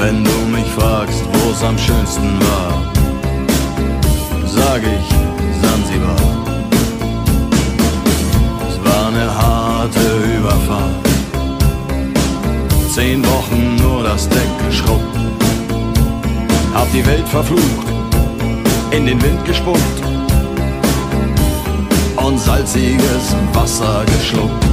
Wenn du mich fragst, wo's am schönsten war, sag ich Sansibar. Es war eine harte Überfahrt, zehn Wochen nur das Deck geschrubbt, hab die Welt verflucht, in den Wind gespuckt und salziges Wasser geschluckt.